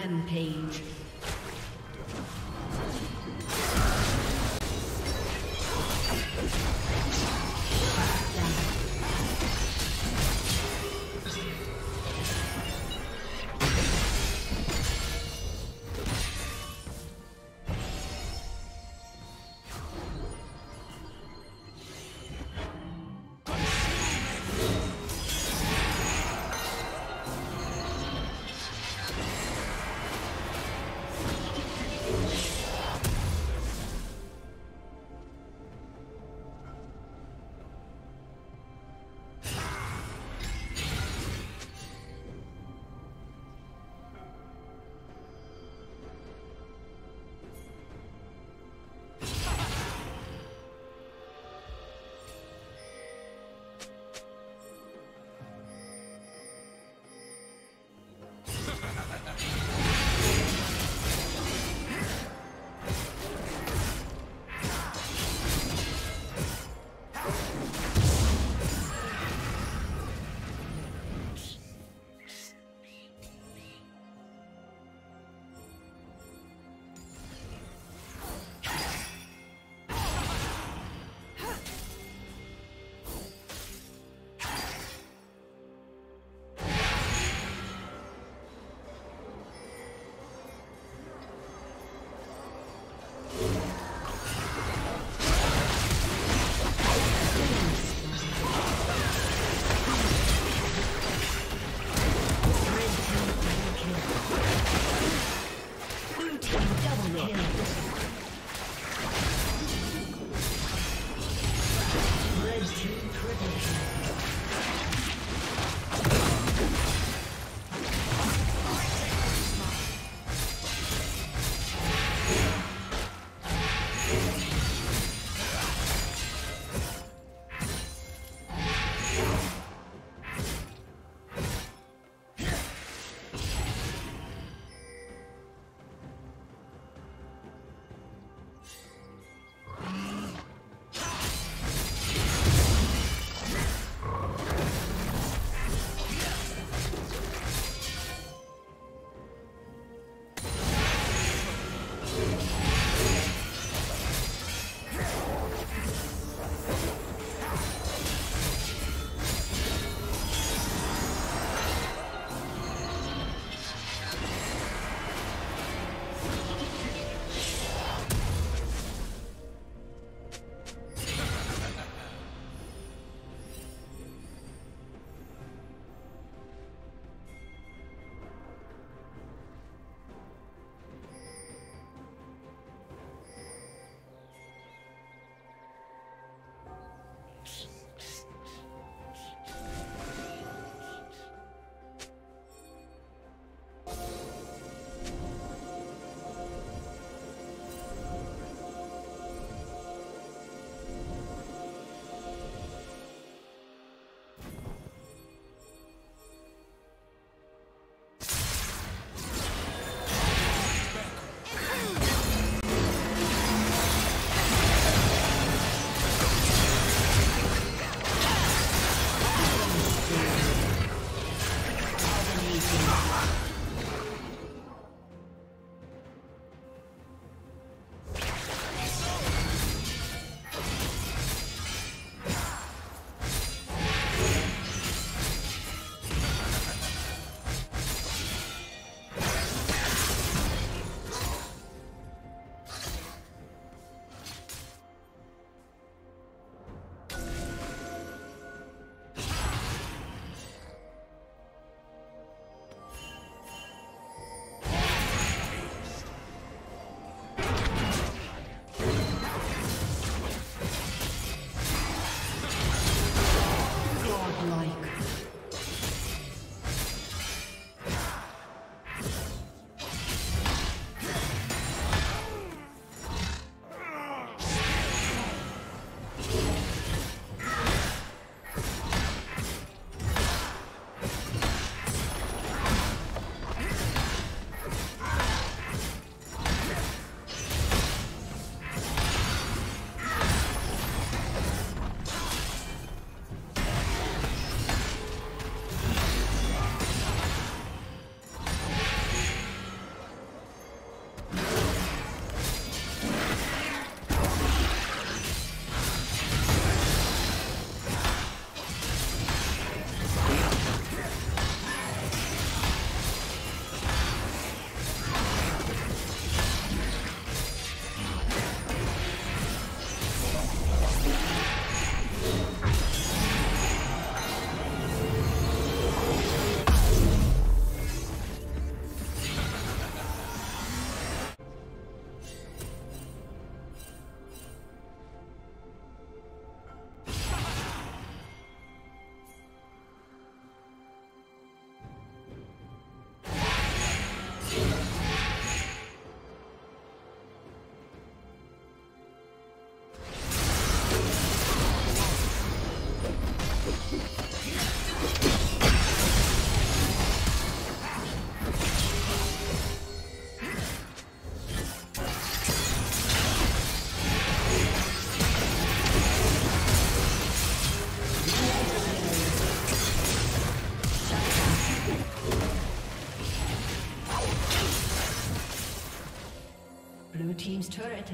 Rampage.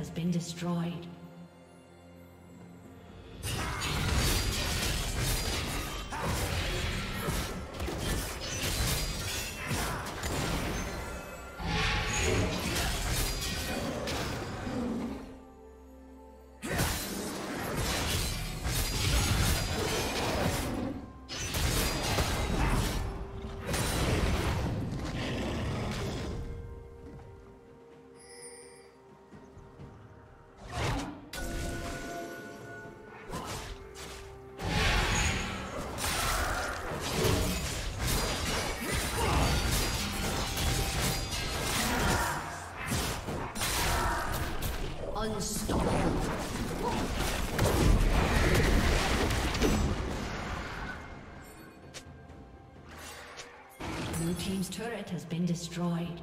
Has been destroyed. Unstoppable. Blue Team's turret has been destroyed.